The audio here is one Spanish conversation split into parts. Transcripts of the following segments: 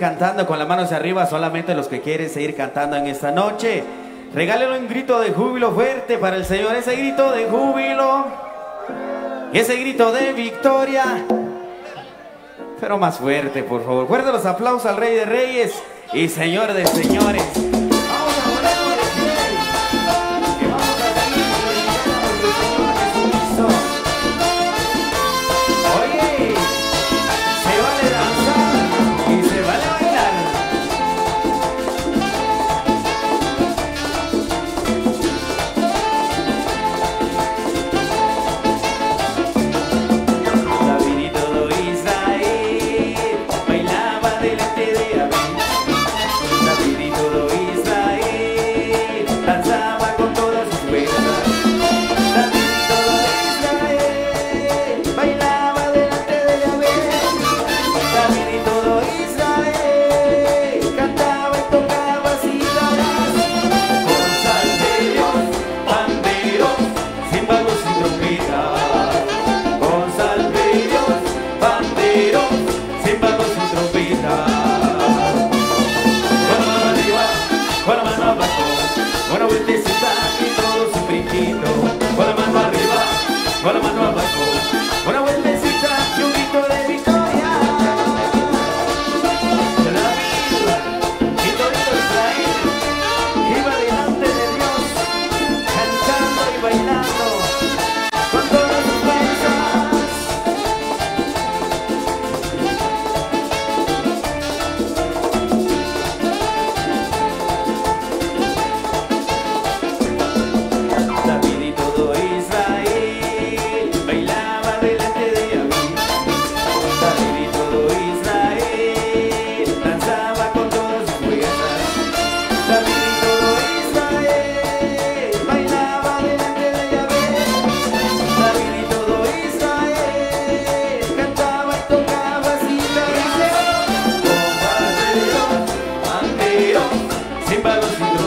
cantando con las manos arriba, solamente los que quieren seguir cantando en esta noche. Regálenle un grito de júbilo fuerte para el Señor, ese grito de júbilo, ese grito de victoria, pero más fuerte, por favor. Fuerte los aplausos al Rey de Reyes y Señor de Señores. Sem balanço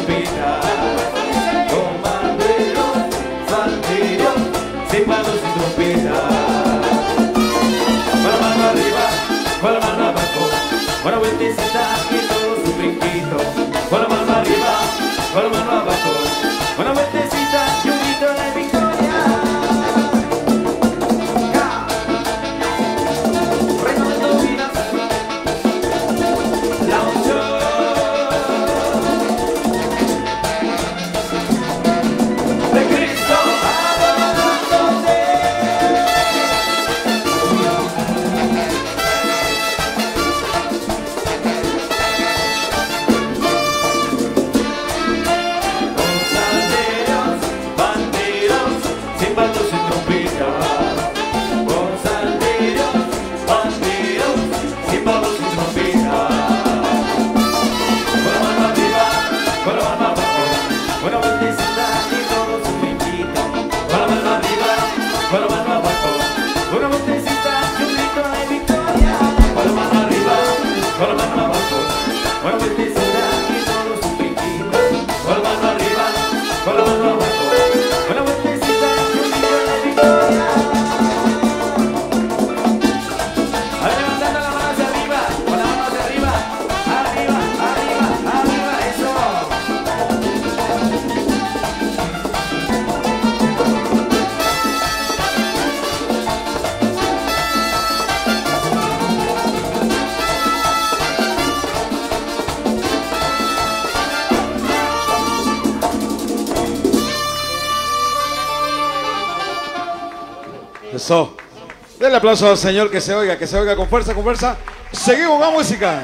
aplauso al Señor que se oiga, que se oiga con fuerza, con fuerza. Seguimos la música.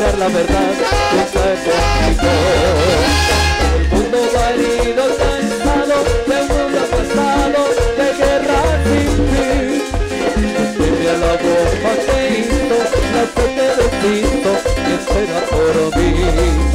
la verdad que está conmigo. El mundo marino está en estado, el mundo aplastado de guerra sin fin. Vive a la bomba que hizo, la fuente de Cristo que espera por mí.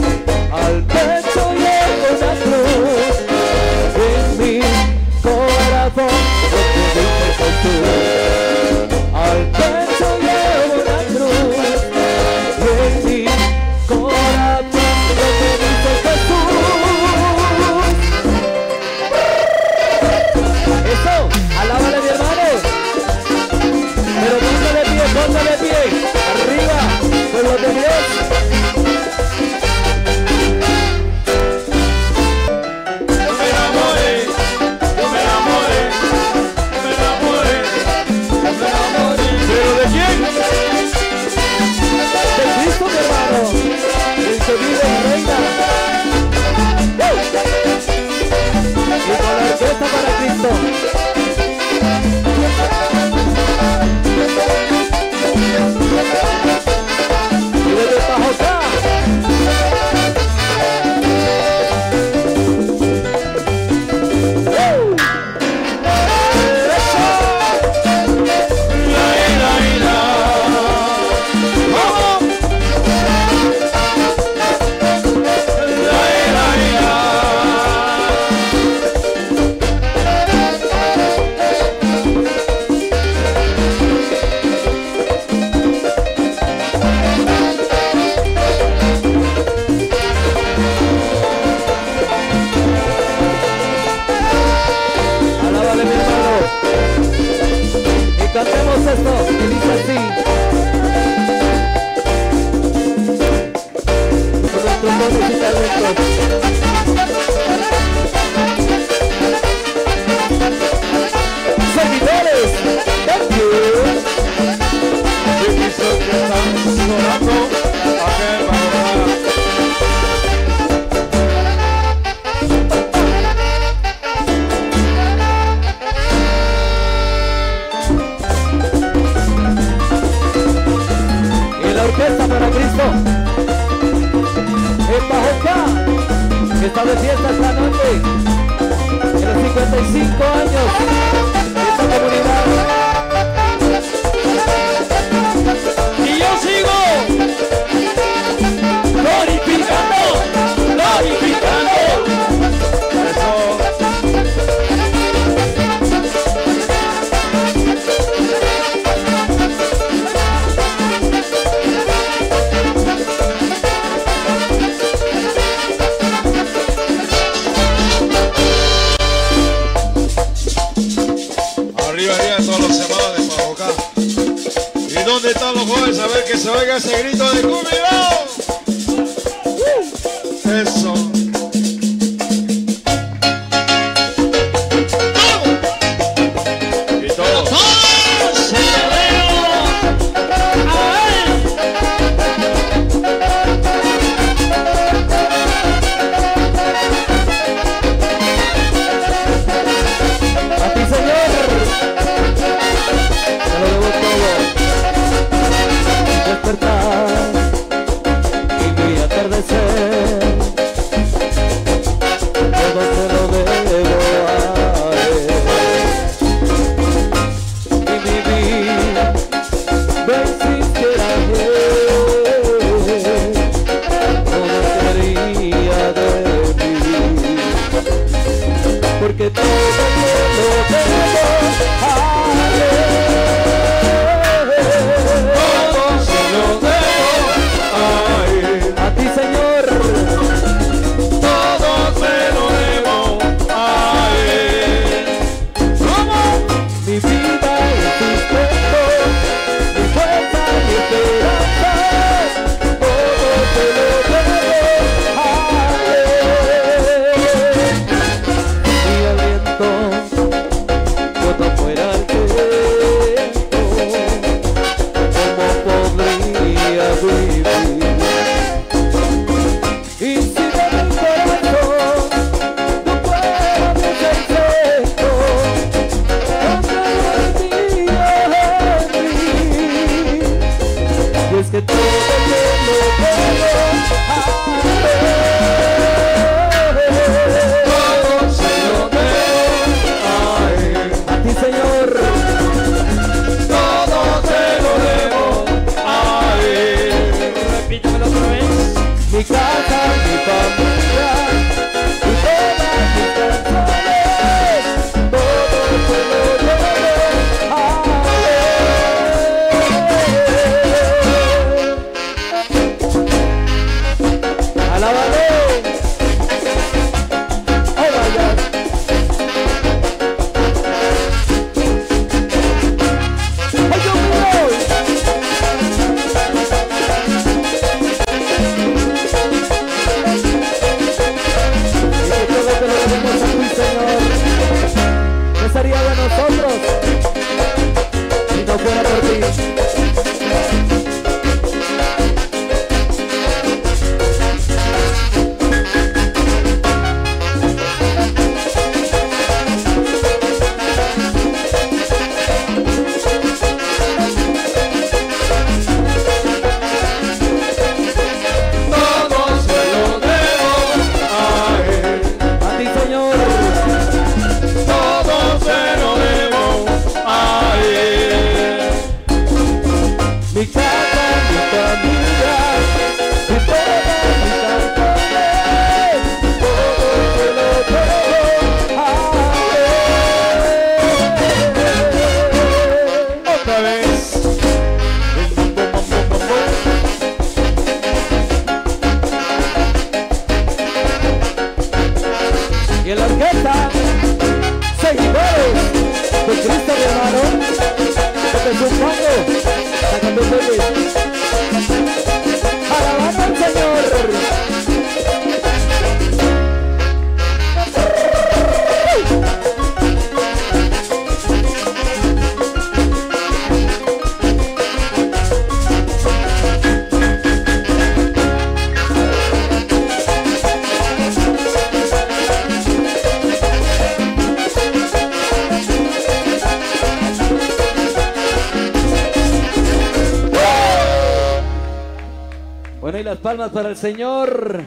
Para el Señor.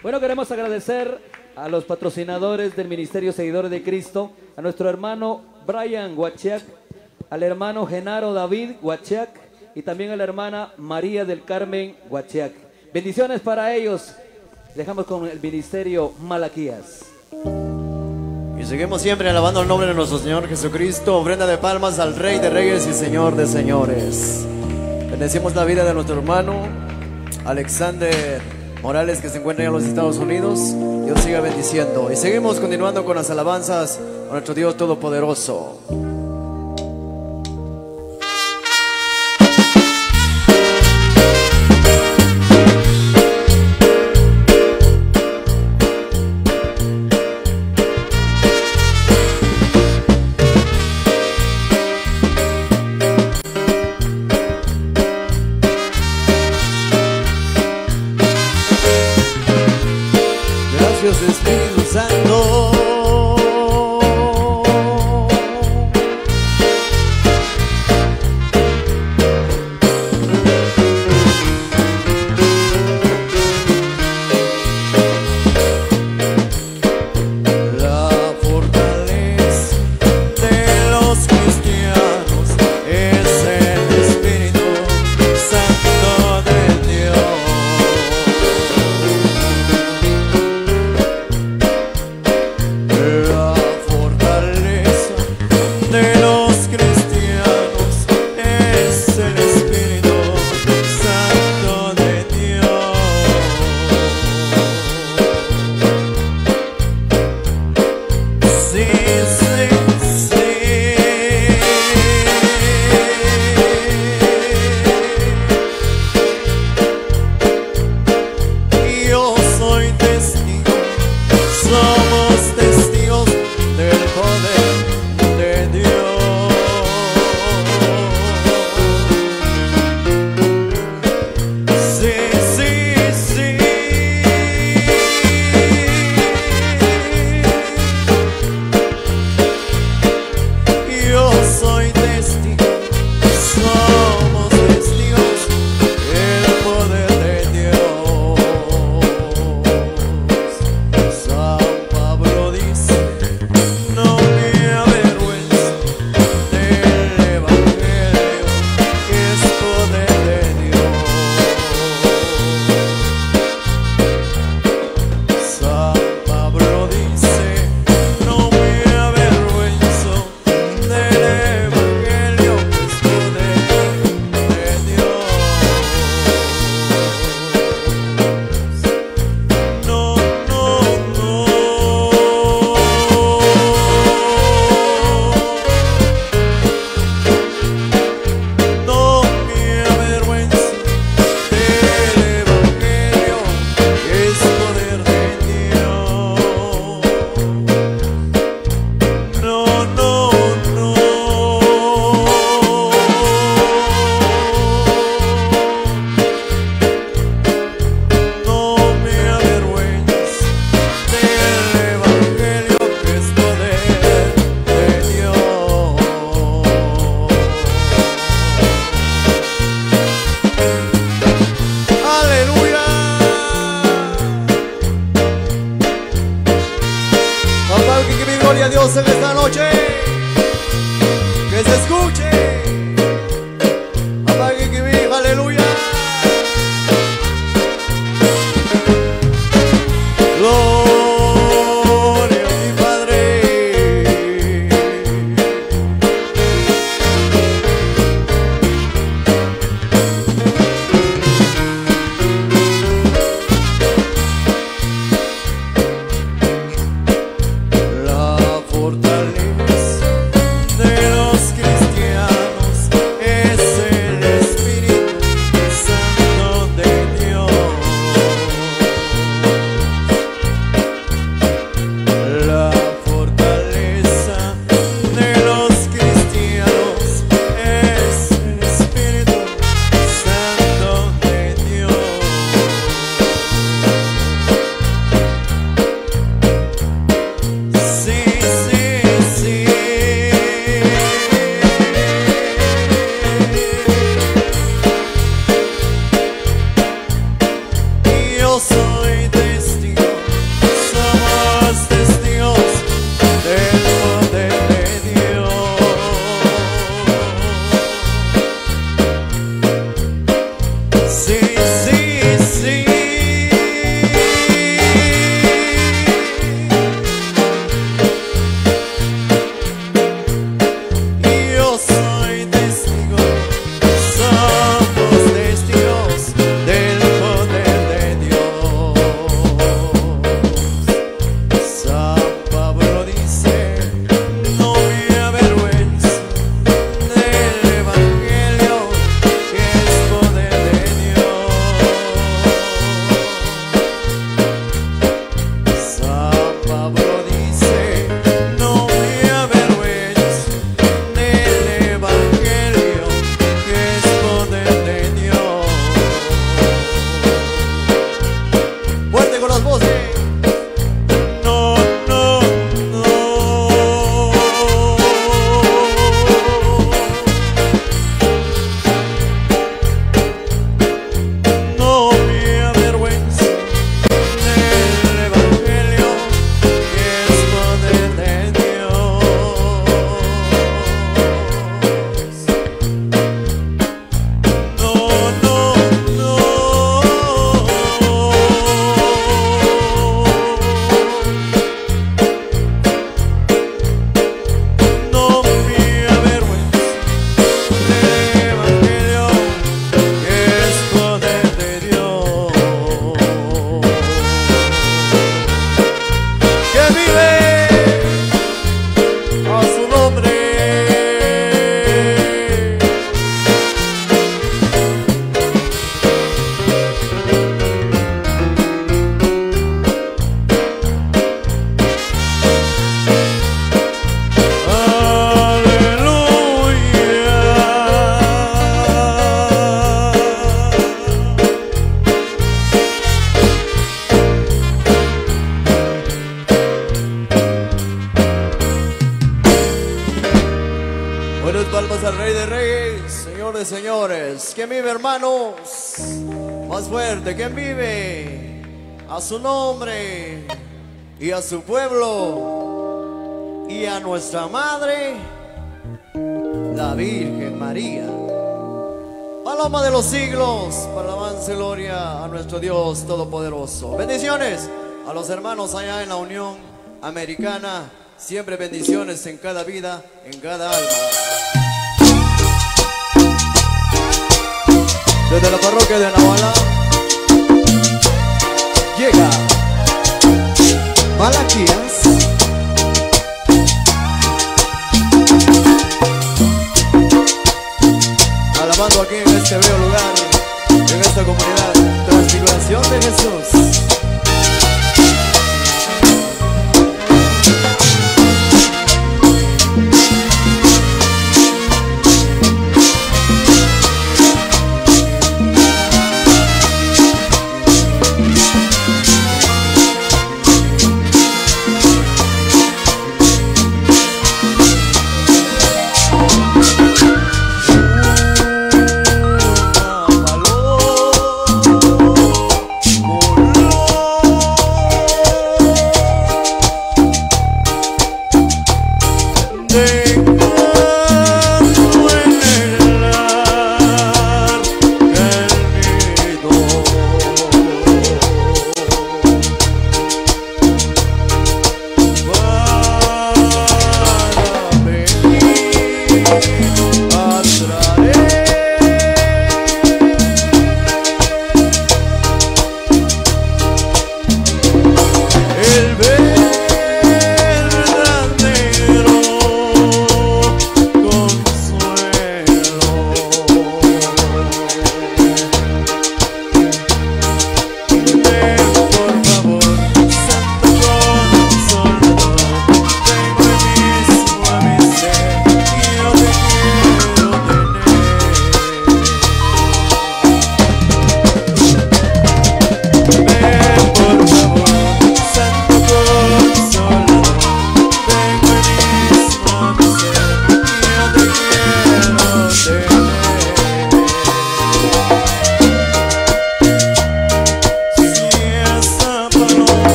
Bueno, queremos agradecer a los patrocinadores del Ministerio Seguidores de Cristo, a nuestro hermano Brian Huachiac, al hermano Genaro David Huachiac y también a la hermana María del Carmen Huachiac. Bendiciones para ellos. Dejamos con el Ministerio Malaquías. Y seguimos siempre alabando el nombre de nuestro Señor Jesucristo. Ofrenda de palmas al Rey de Reyes y Señor de Señores. Bendecimos la vida de nuestro hermano Alexander Morales que se encuentra en los Estados Unidos. Dios siga bendiciendo. Y seguimos continuando con las alabanzas a nuestro Dios Todopoderoso. Rey de Reyes, Señor de Señores. ¿Quién vive, hermanos? Más fuerte, ¿quién vive? A su nombre y a su pueblo y a nuestra Madre, la Virgen María. Paloma de los siglos, para alabanza y gloria a nuestro Dios Todopoderoso. Bendiciones a los hermanos allá en la Unión Americana. Siempre bendiciones en cada vida, en cada alma. Desde la parroquia de Nahuala llega Malaquías. Alabando aquí en este bello lugar, en esta comunidad, transfiguración de Jesús.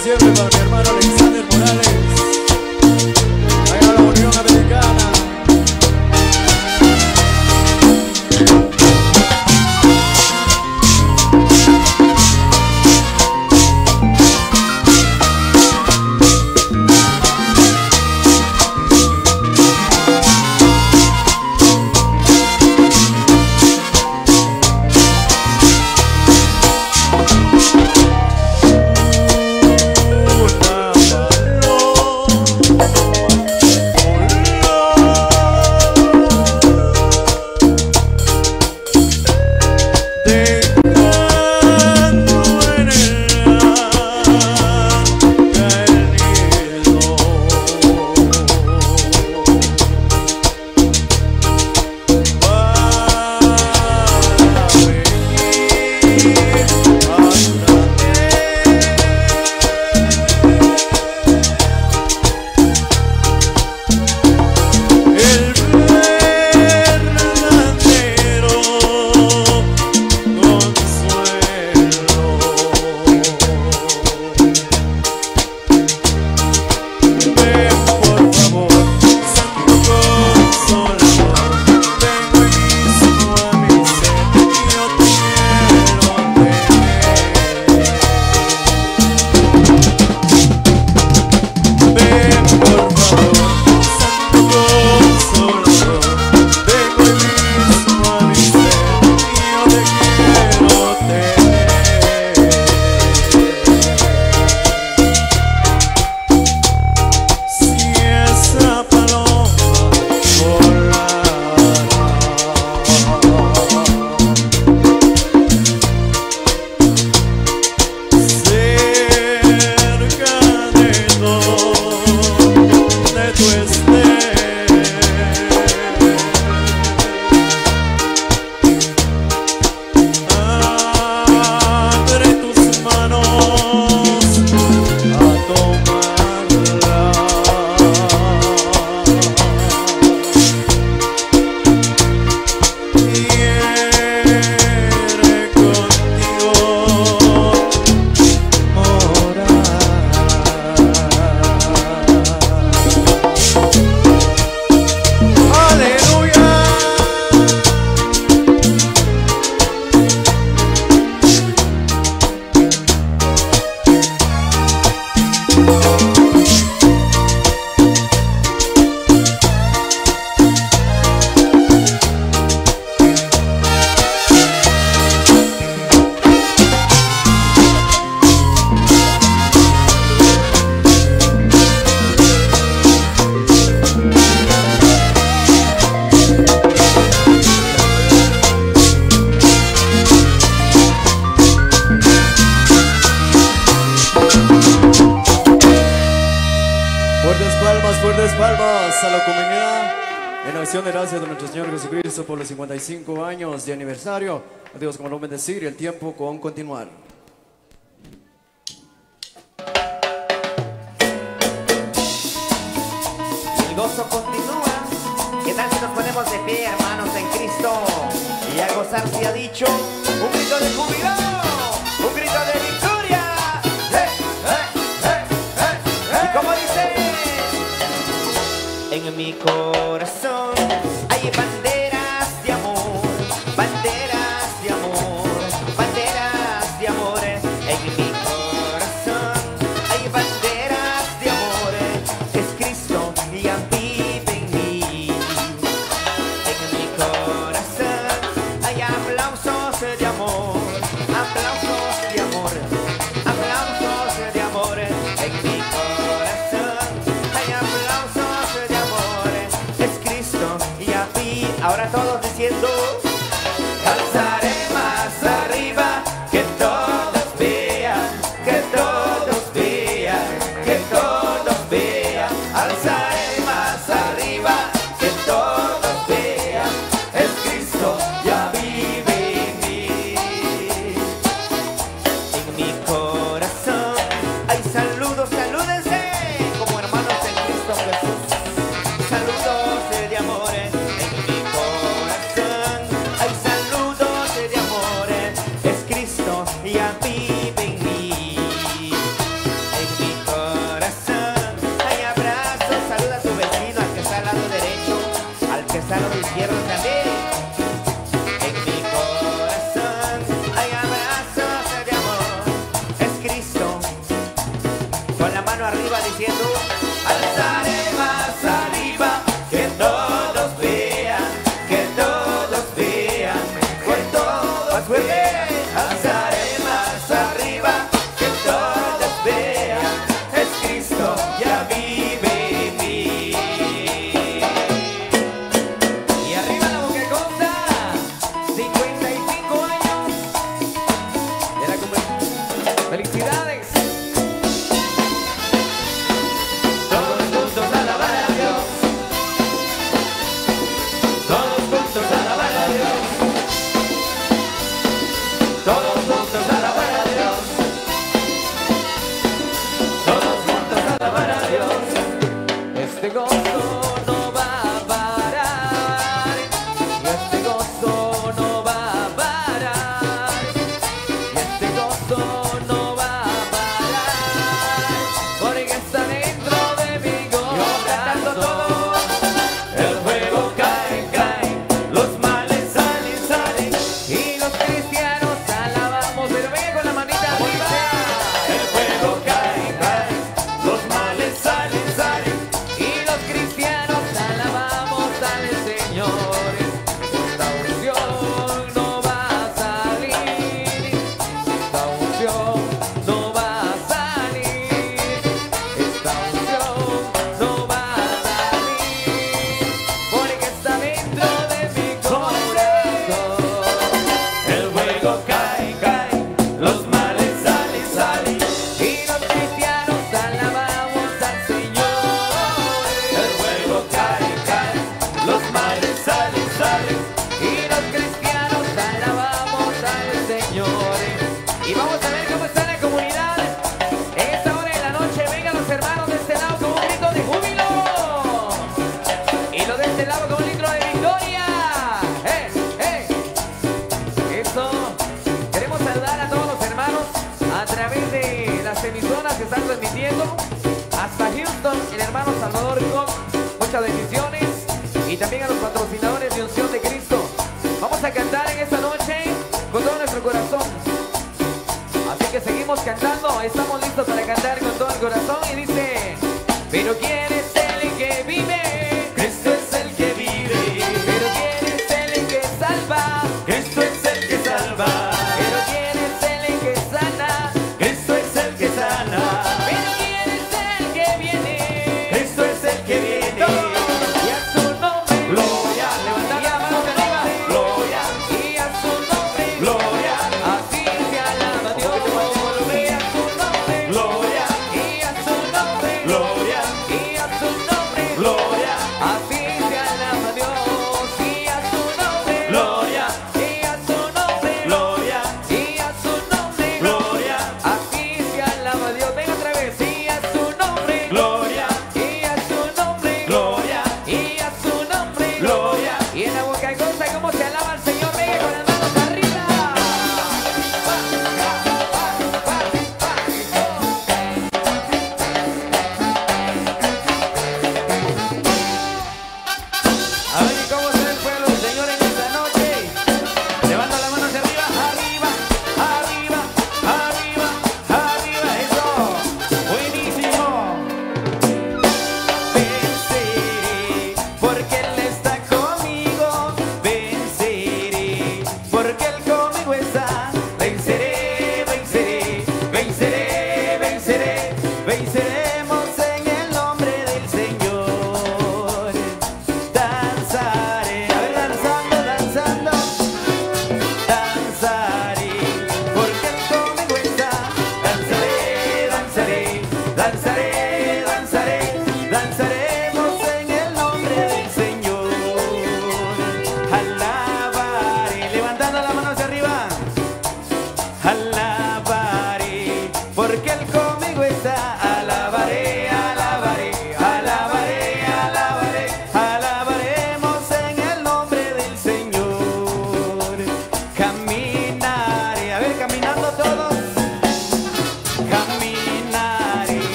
siempre para mi hermano. el tiempo con continuar. El gozo continúa. ¿Qué tal si nos ponemos de pie, hermanos en Cristo? Y a gozar se ha dicho un grito de júbilo, un grito de victoria. ¡Eh, eh, eh, ¿Y cómo dice? En mi corazón hay bandera.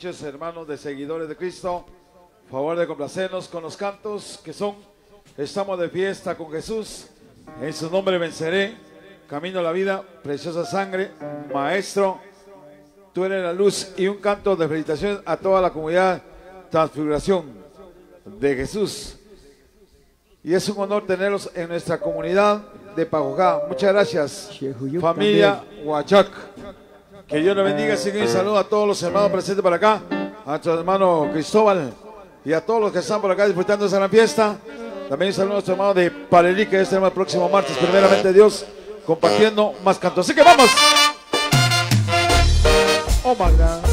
Noches hermanos de seguidores de Cristo, favor de complacernos con los cantos que son, estamos de fiesta con Jesús, en su nombre venceré, camino a la vida, preciosa sangre, maestro, tú eres la luz y un canto de felicitación a toda la comunidad Transfiguración de Jesús. Y es un honor tenerlos en nuestra comunidad de Pajojá. Muchas gracias, familia Huachac. Que Dios los bendiga. Que un saludo a todos los hermanos presentes por acá, a nuestro hermano Cristóbal y a todos los que están por acá disfrutando de esa gran fiesta. También saludo a nuestro hermano de Palelí, que estaremos el próximo martes, primeramente Dios, compartiendo más cantos. Así que vamos. Oh my God.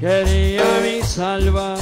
Quería mi salvar.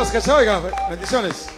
Dios, que se oiga. Bendiciones.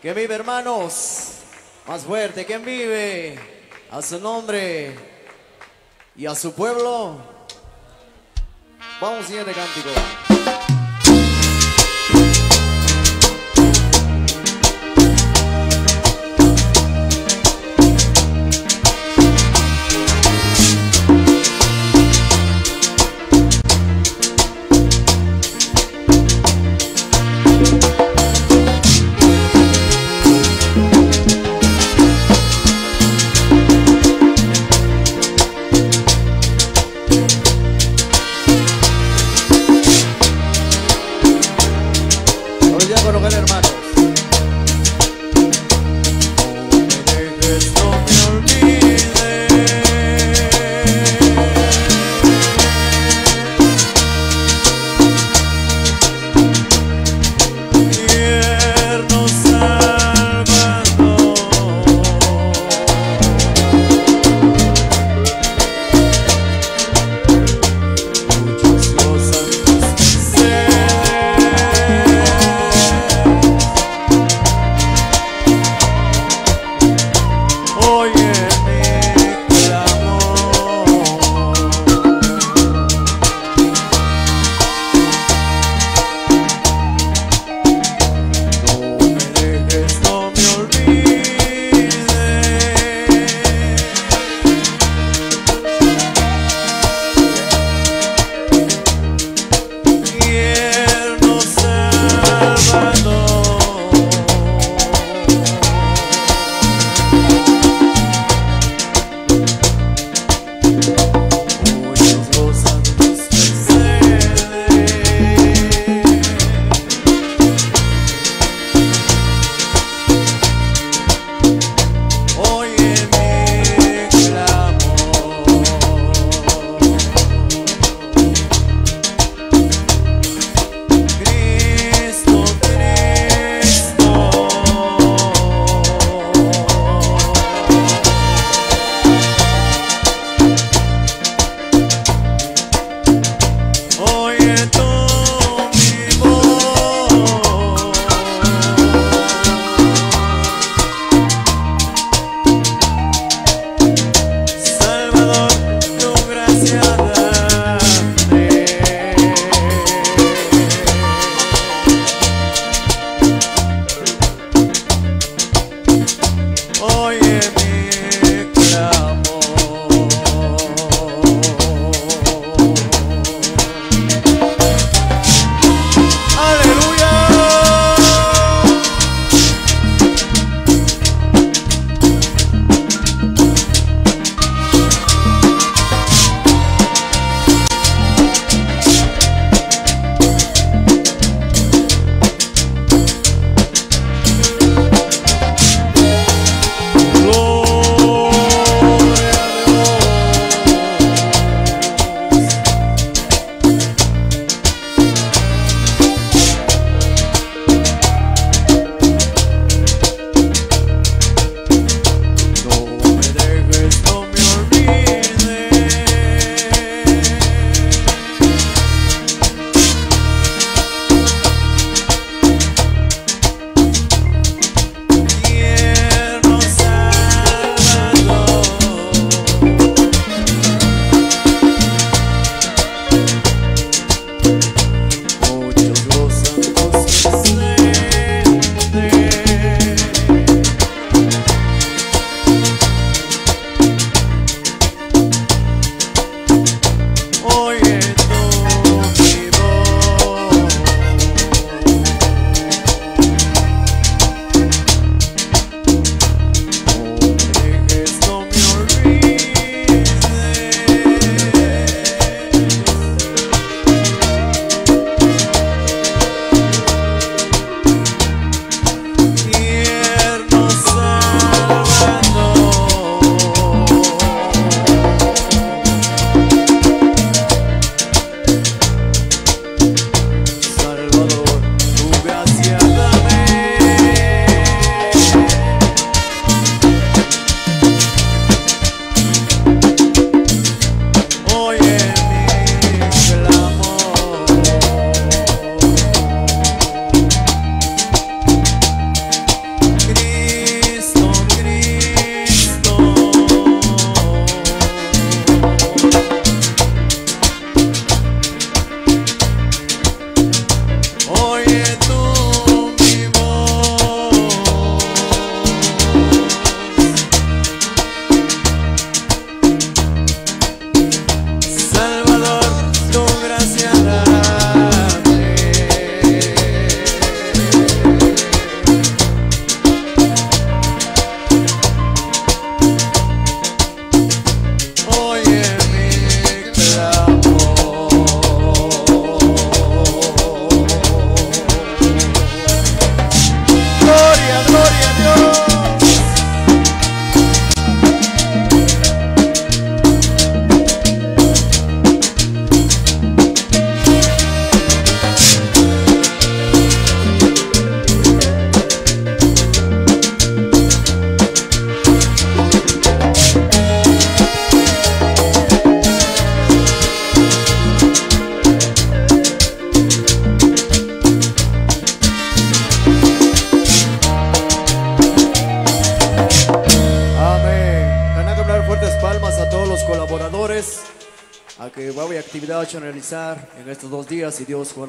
Que vive, hermanos. Más fuerte, quien vive? A su nombre y a su pueblo. Vamos, siguiente cántico.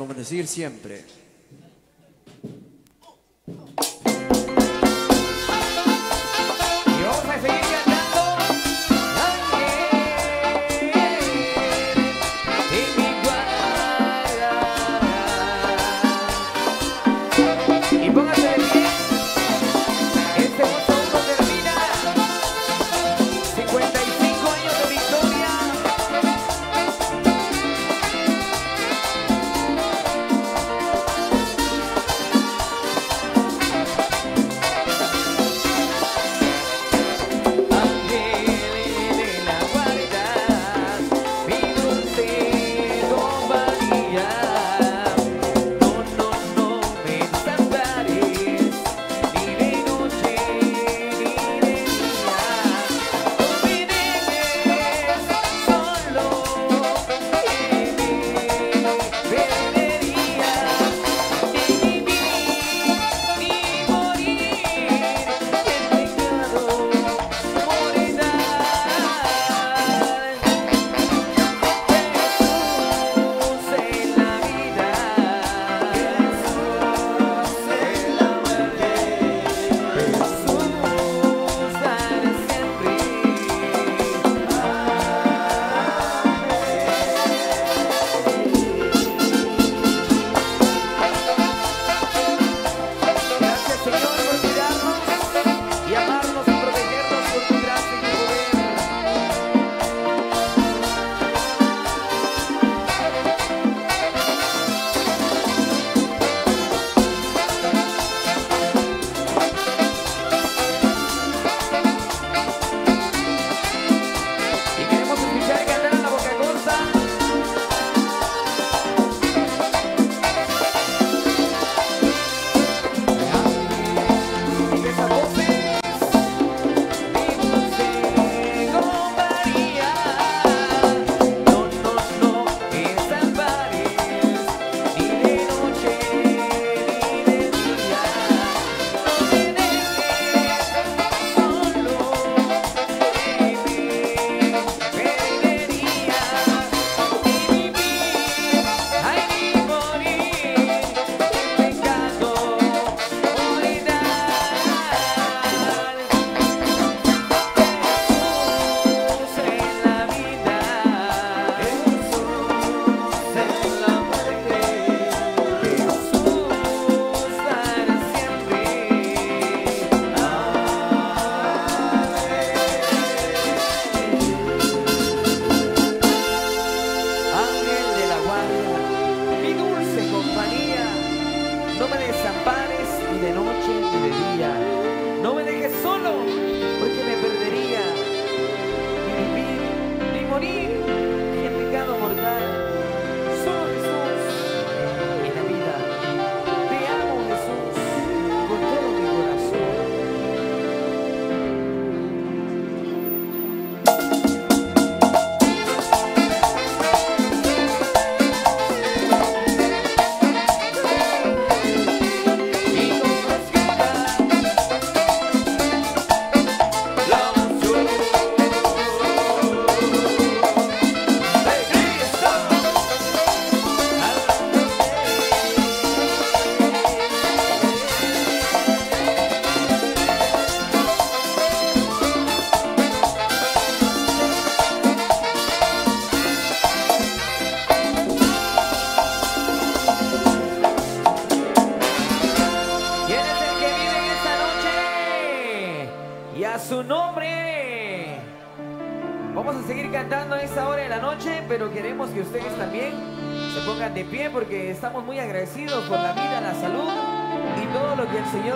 A bendecir siempre.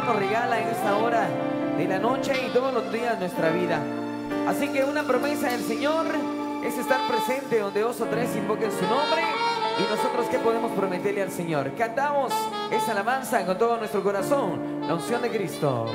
nos regala en esta hora de la noche y todos los días de nuestra vida. Así que una promesa del Señor es estar presente donde dos o tres invoquen su nombre. ¿Y nosotros qué podemos prometerle al Señor? Cantamos esa alabanza con todo nuestro corazón, la unción de Cristo.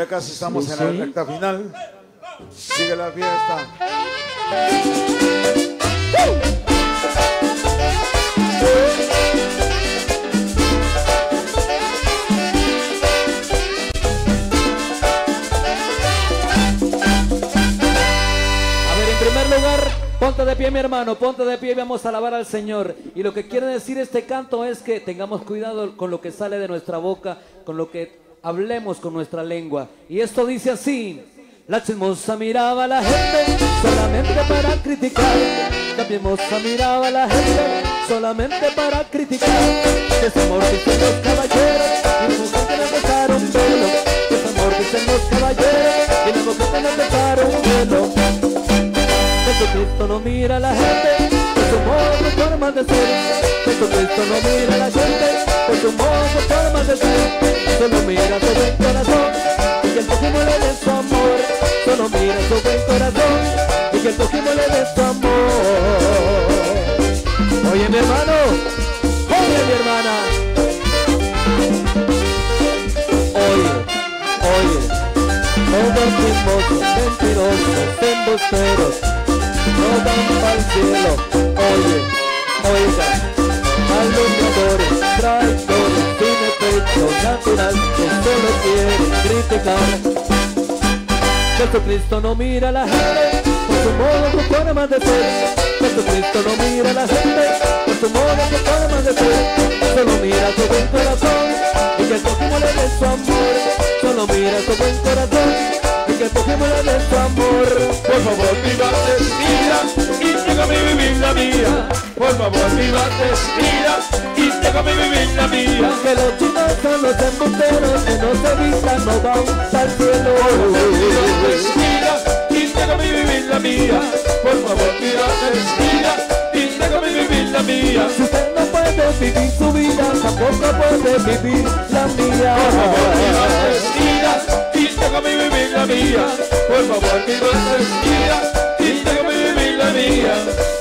Ya casi estamos en la recta final. Sigue la fiesta. A ver, en primer lugar, ponte de pie, mi hermano, ponte de pie y vamos a alabar al Señor. Y lo que quiere decir este canto es que tengamos cuidado con lo que sale de nuestra boca, con lo que hablemos con nuestra lengua. Y esto dice así. La chismosa miraba a la gente solamente para criticar. La chismosa miraba a la gente solamente para criticar. Desamor dicen los caballeros y las mujeres no besaron pelo. Desamor dicen los caballeros y las mujeres no besaron pelo. Jesucristo no mira a la gente su modo, forma de ser. Jesucristo no mira la gente por su modo, forma de ser. Solo mira su buen corazón y que el prójimo le dé su amor. Solo mira su buen corazón y que el prójimo le dé su amor. Oye mi hermano, oye mi hermana. Oye, oye, todos chismosos, mentirosos, embusteros, no van pa'l cielo. Oye, oiga, calumniadores, traidores, sin efecto natural, que solo quieren criticar. Jesucristo no mira a la gente por su modo, por forma de ser. Jesucristo no mira a la gente por su modo, por forma de ser. Solo mira su buen corazón y que le dé su amor. Solo mira su buen corazón y que le dé su amor. Por favor, viva mira déjame vivir la mía. Por favor, viva mira y déjame vivir la mía. Que los chinos son los embusteros que no se vistan, no van al cielo. Mira y déjame vivir la mía. Por favor, viva mira y déjame vivir la mía. Si usted no puede vivir su vida, tampoco puede vivir la mía. Por favor, viva mira y déjame vivir la mía. Por favor, viva mira y déjame vivir la mía.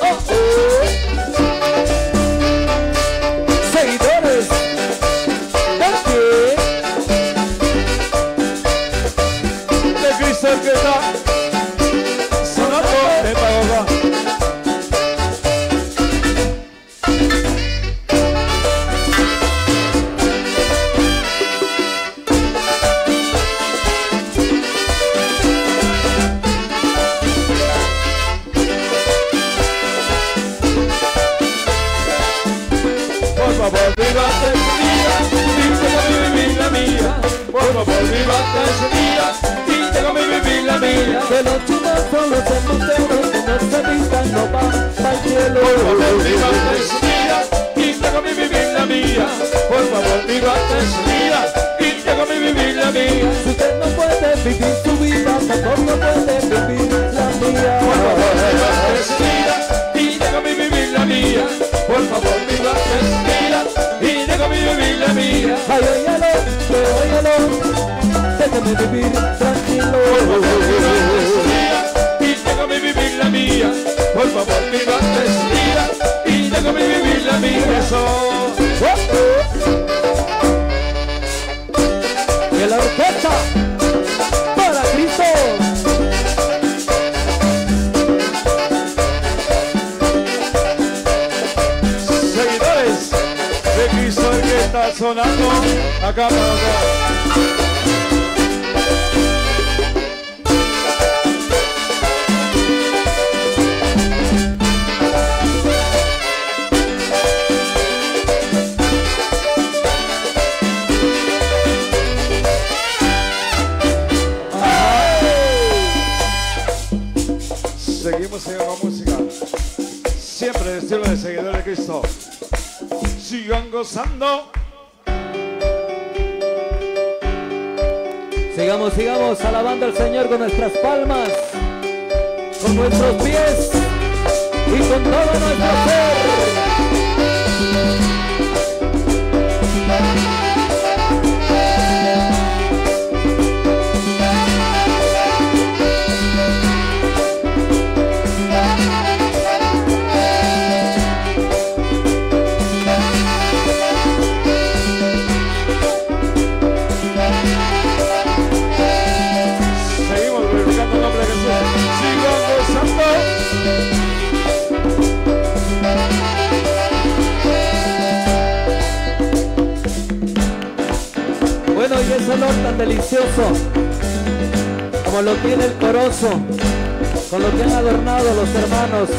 Con lo que han adornado los hermanos,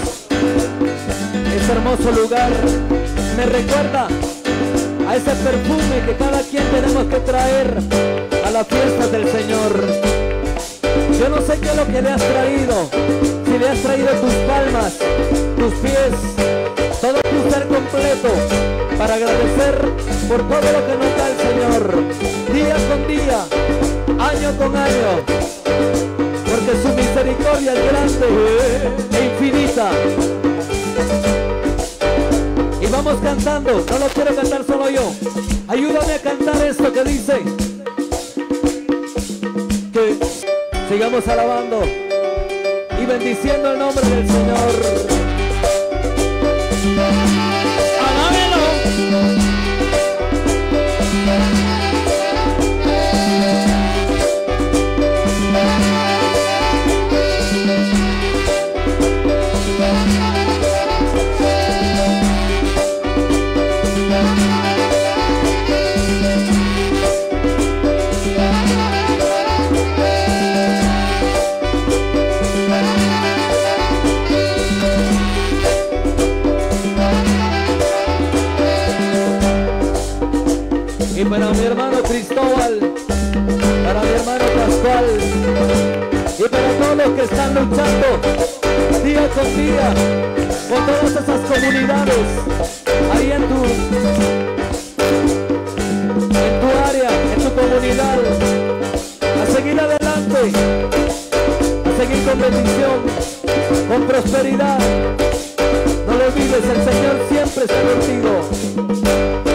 ese hermoso lugar, me recuerda a ese perfume que cada quien tenemos que traer a la fiesta del Señor. Yo no sé qué es lo que le has traído, si le has traído tus palmas, tus pies, todo tu ser completo para agradecer por todo lo que nos da el Señor, día con día, año con año, porque su misericordia es grande e infinita. Y vamos cantando, no lo quiero cantar solo yo, ayúdame a cantar esto que dice que sigamos alabando y bendiciendo el nombre del Señor. Para mi hermano Pascual, y para todos los que están luchando día con día con todas esas comunidades ahí en tu, en tu área, en tu comunidad, a seguir adelante, a seguir con bendición, con prosperidad. No lo olvides, el Señor siempre está contigo.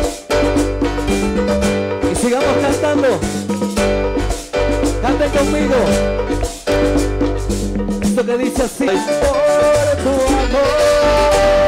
Cante conmigo. Esto que dice así. Por tu amor.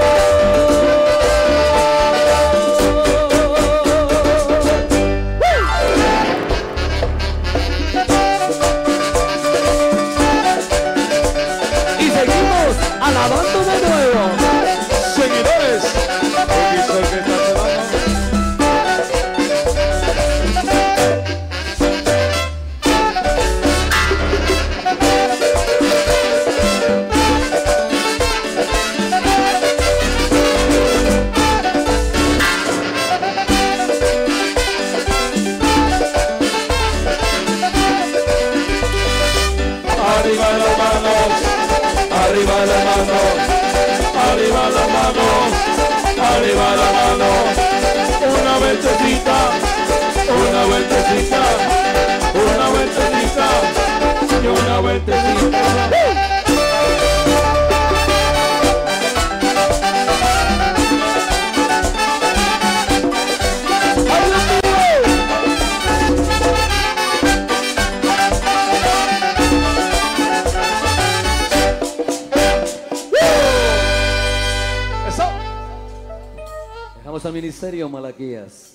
Ministerio Malaquías.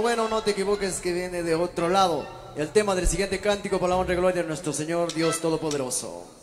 bueno, no te equivoques que viene de otro lado. El tema del siguiente cántico, palabra de gloria de nuestro Señor Dios Todopoderoso.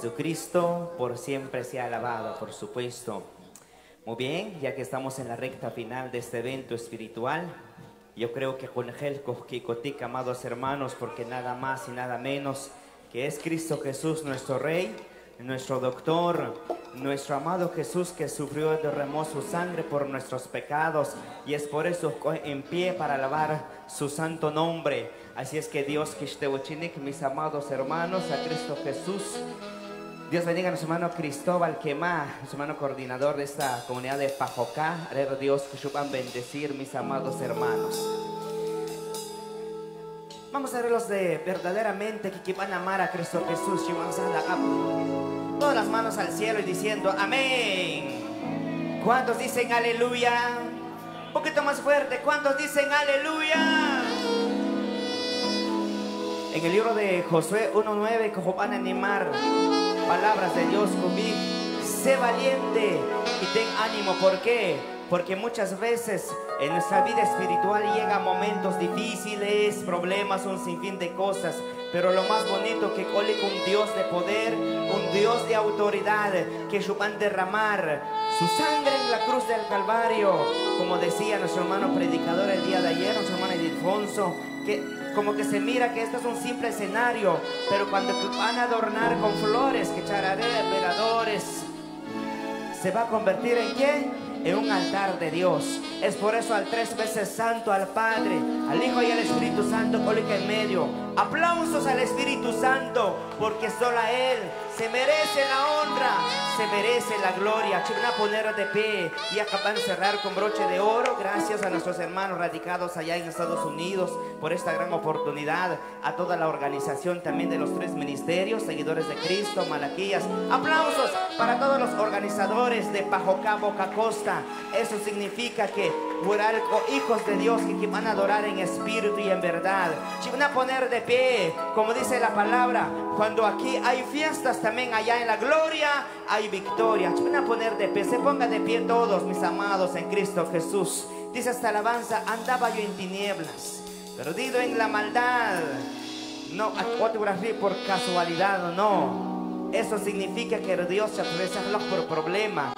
Jesucristo, por siempre sea alabado, por supuesto. Muy bien, ya que estamos en la recta final de este evento espiritual, yo creo que con el Kikotik, amados hermanos, porque nada más y nada menos que es Cristo Jesús nuestro Rey, nuestro Doctor, nuestro amado Jesús que sufrió y derramó su sangre por nuestros pecados y es por eso en pie para alabar su santo nombre. Así es que Dios, mis amados hermanos, a Cristo Jesús. Dios bendiga a nuestro hermano Cristóbal Quemá, nuestro hermano coordinador de esta comunidad de Pajocá. Dios, que supan bendecir, mis amados hermanos. Vamos a ver los de verdaderamente que van a amar a Cristo Jesús. Todas las manos al cielo y diciendo amén. ¿Cuántos dicen aleluya? Un poquito más fuerte. ¿Cuántos dicen aleluya? En el libro de Josué 1.9, que van a animar palabras de Dios conmigo. Sé valiente y ten ánimo. ¿Por qué? Porque muchas veces en nuestra vida espiritual llegan momentos difíciles, problemas, un sinfín de cosas. Pero lo más bonito que cole un Dios de poder, un Dios de autoridad, que van derramar su sangre en la cruz del Calvario. Como decía nuestro hermano predicador el día de ayer, nuestro hermano Edilfonso, que como que se mira que esto es un simple escenario, pero cuando van a adornar con flores, que chararé, veladores, se va a convertir en qué? En un altar de Dios. Es por eso al tres veces santo, al Padre, al Hijo y al Espíritu Santo, coloca en medio. Aplausos al Espíritu Santo, porque solo a Él se merece la honra, se merece la gloria. Se van a poner de pie y acaban de cerrar con broche de oro. Gracias a nuestros hermanos radicados allá en Estados Unidos por esta gran oportunidad. A toda la organización también de los tres ministerios, seguidores de Cristo, Malaquías. Aplausos para todos los organizadores de Pajocá, Boca Costa. Eso significa que Huaralco, hijos de Dios que van a adorar en espíritu y en verdad. Se van a poner de pie, como dice la palabra, cuando aquí hay fiestas también allá en la gloria hay victoria. Van a poner de pie, se pongan de pie todos mis amados en Cristo Jesús. Dice esta alabanza, andaba yo en tinieblas, perdido en la maldad. No, fotografía por casualidad, no. Eso significa que Dios se atraviesa por problema.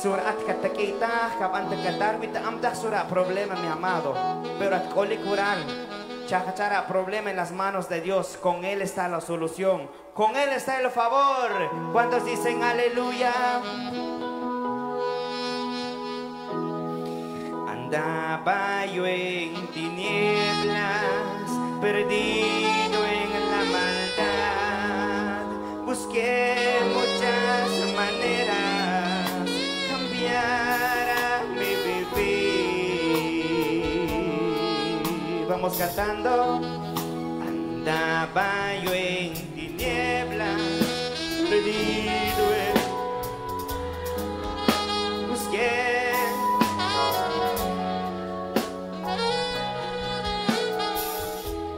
Surat katakita, kapan tekatar, wita amdah surah problema, mi amado. Pero at colikuran, chachara problema en las manos de Dios. Con Él está la solución. Con Él está el favor. ¿Cuántos dicen aleluya? Andaba yo en tinieblas, perdido en la maldad. Busqué fuimos cazando. Andaba yo en tinieblas, perdido. En... Busqué.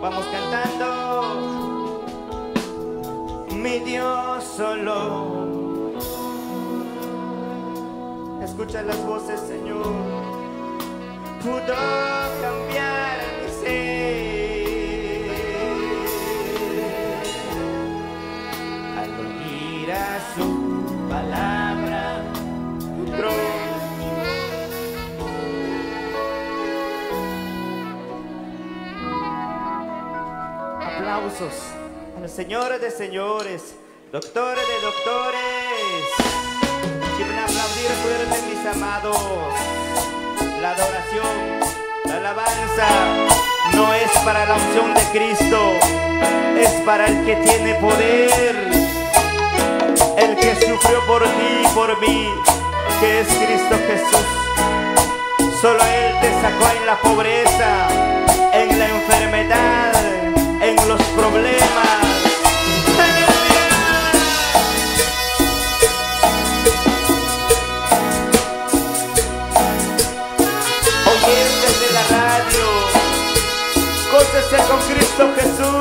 Vamos cantando. Mi Dios solo. Escucha las voces, Señor. Pudo cambiar. aplausos. Señores de señores, doctores de doctores, sirven a aplaudir fuerte mis amados. La adoración, la alabanza, no es para la unción de Cristo, es para el que tiene poder, el que sufrió por ti y por mí, que es Cristo Jesús. Solo Él te sacó en la pobreza, en la enfermedad los problemas. Oyentes de la radio, cósese con Cristo Jesús.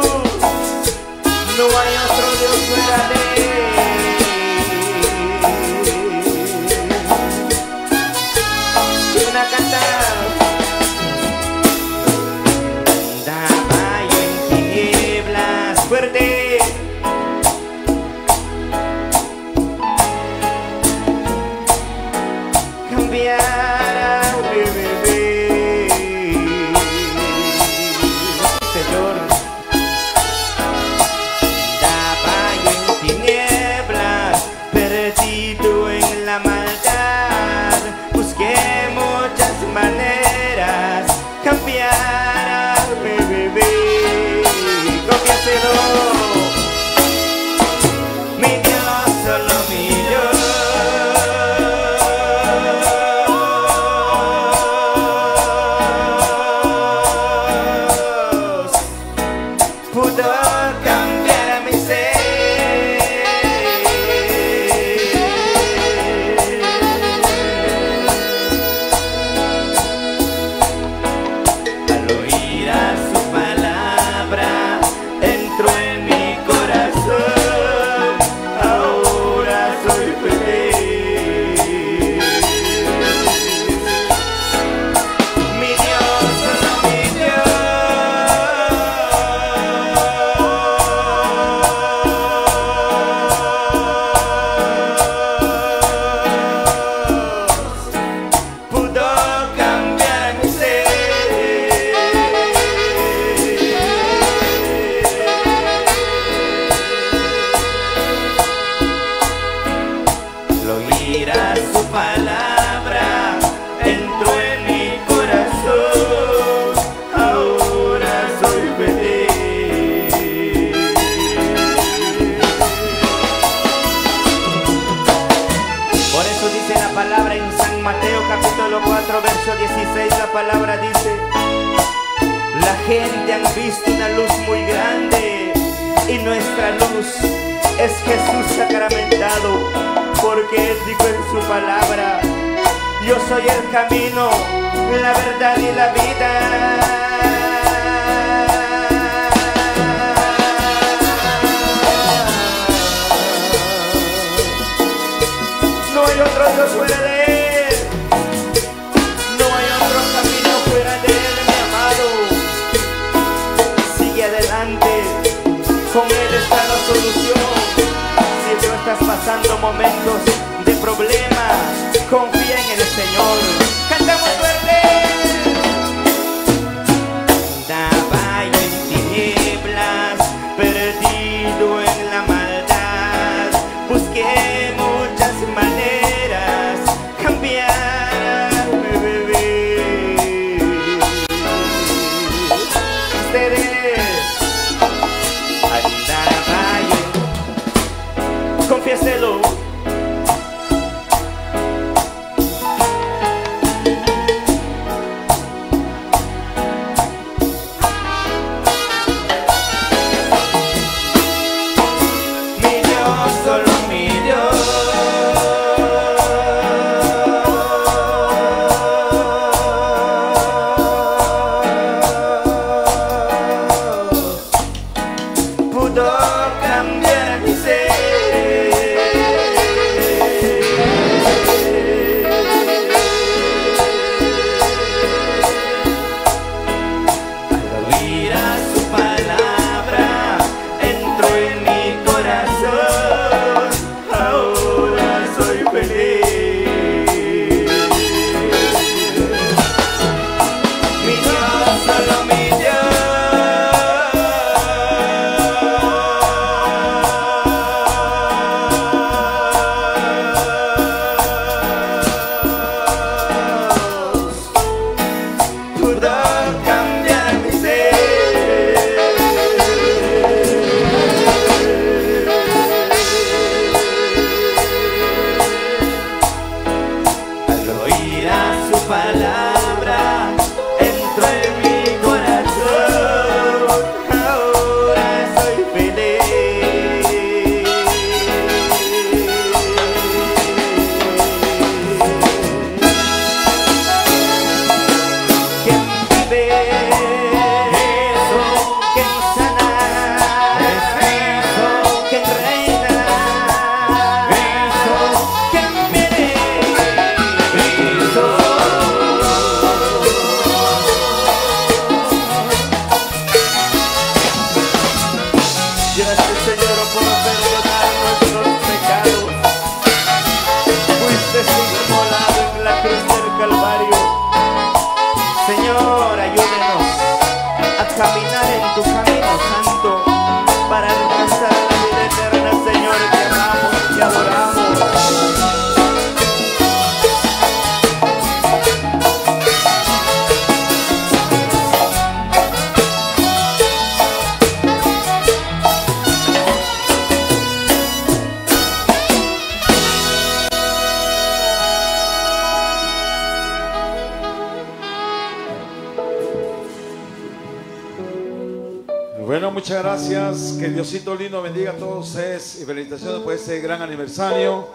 Diosito lindo bendiga a todos ustedes y felicitaciones por este gran aniversario.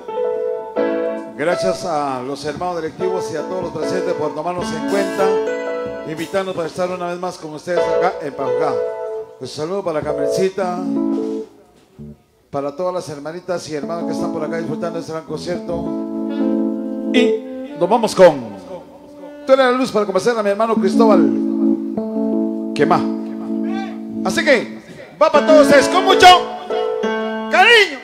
Gracias a los hermanos directivos y a todos los presentes por tomarnos en cuenta, invitarnos para estar una vez más con ustedes acá en Pajugá. Un saludo para Carmencita, para todas las hermanitas y hermanos que están por acá disfrutando de este gran concierto. Y nos vamos con Tú eres la luz para comenzar a mi hermano Cristóbal Quema. Así que va para todos ustedes con mucho cariño.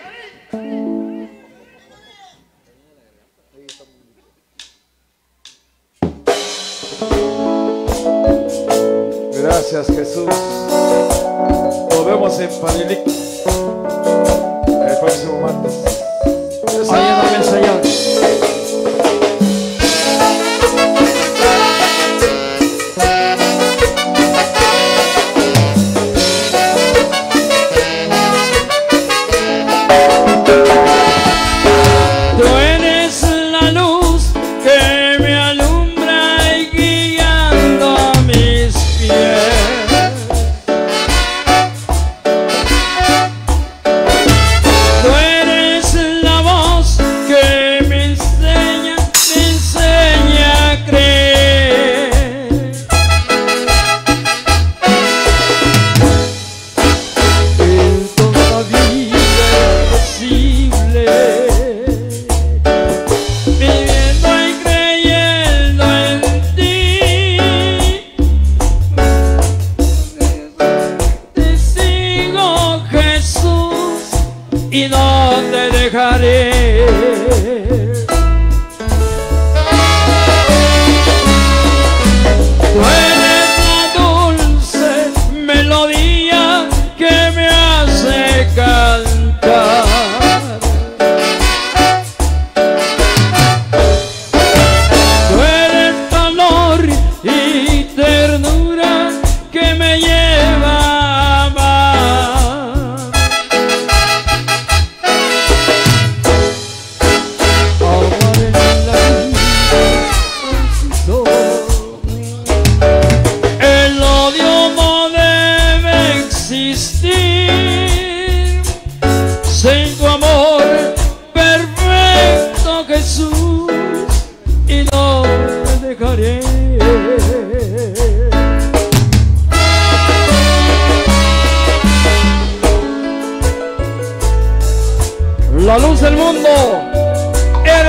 Gracias Jesús. Nos vemos en Panilic el próximo martes.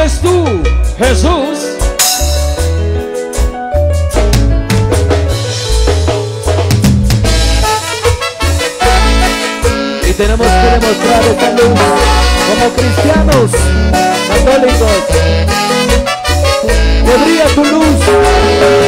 Eres tú, Jesús. y tenemos que demostrar esta luz como cristianos católicos. Brilla tu luz.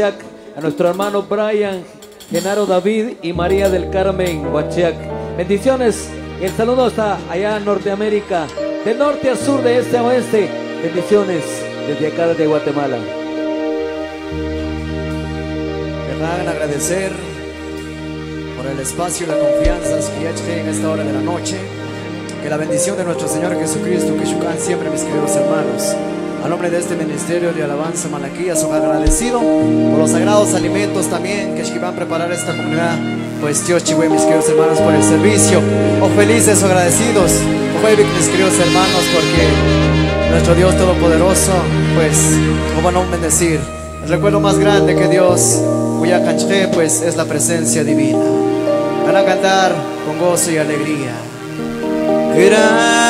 A nuestro hermano Brian, Genaro David y María del Carmen Huachiac. Bendiciones, el saludo hasta allá en Norteamérica, de norte a sur, de este a oeste. Bendiciones desde acá desde Guatemala. Querrán agradecer por el espacio y la confianza en esta hora de la noche. Que la bendición de nuestro Señor Jesucristo, que Shukan siempre, mis queridos hermanos, a nombre de este ministerio de alabanza Malaquía, son agradecido por los sagrados alimentos también que van a preparar esta comunidad. Pues Dios chihue, mis queridos hermanos, por el servicio. O felices o agradecidos. O jueves, mis queridos hermanos, porque nuestro Dios Todopoderoso, pues, como van a bendecir. El recuerdo más grande que Dios, cuya canché, pues, es la presencia divina. Van a cantar con gozo y alegría. Gracias.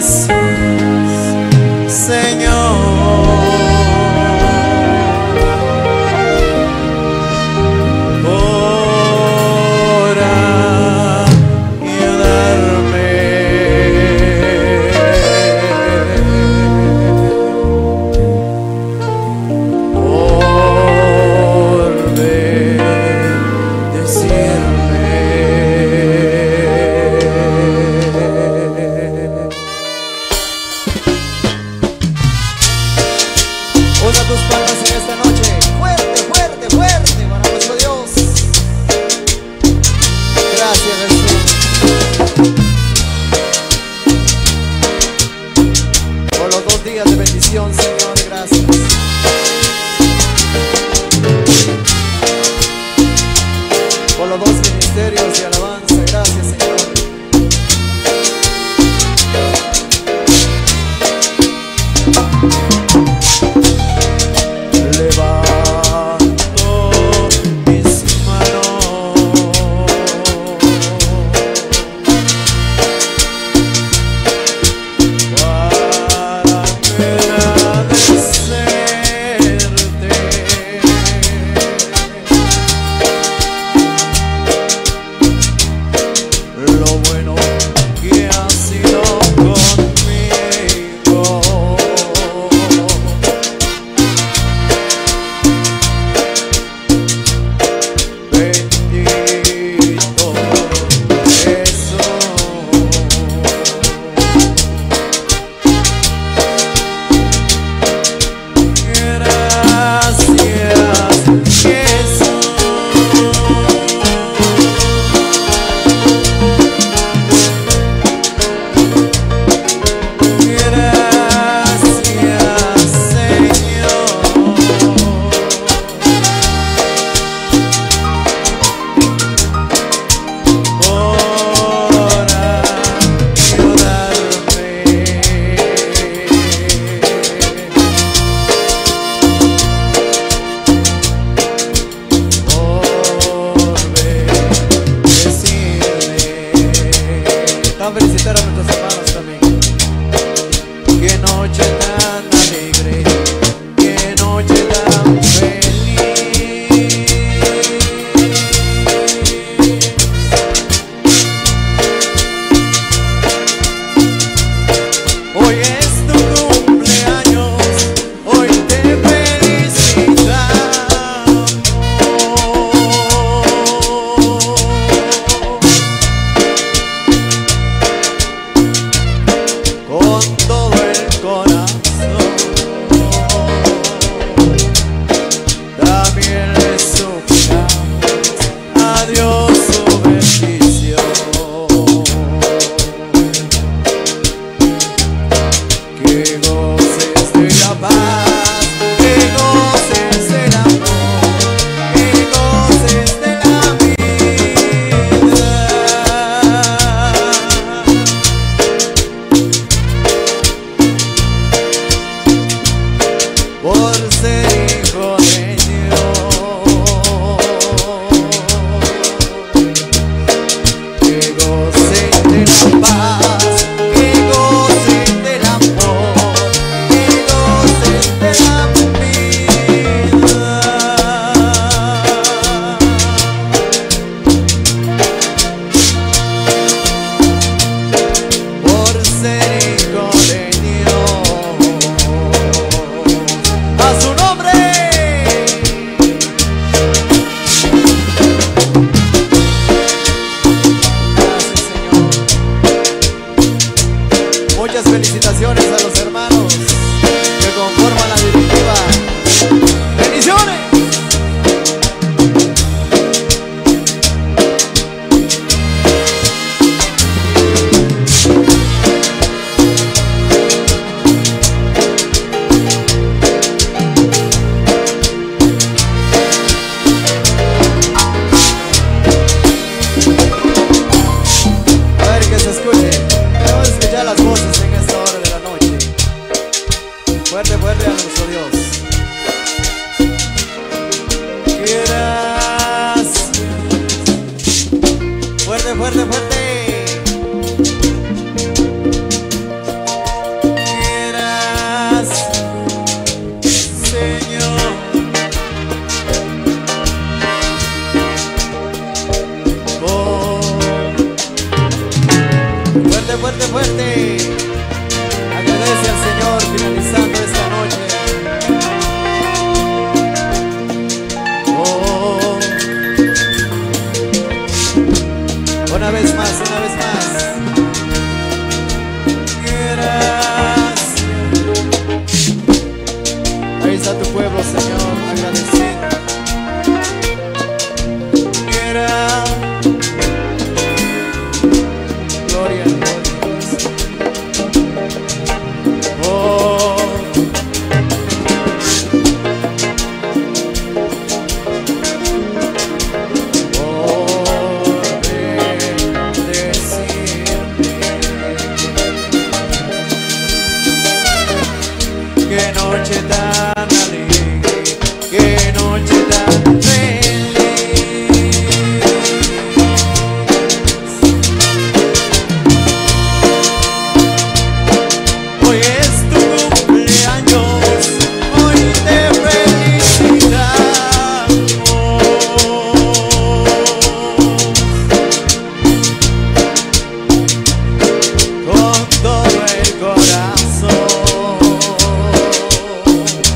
Gracias, Señor,